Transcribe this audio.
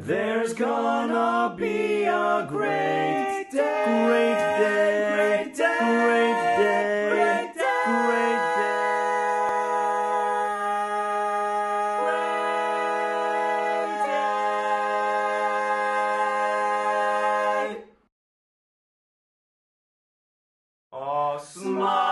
There's gonna be a great day. Great day. Great day. Great day. Great day. Great day. A smile.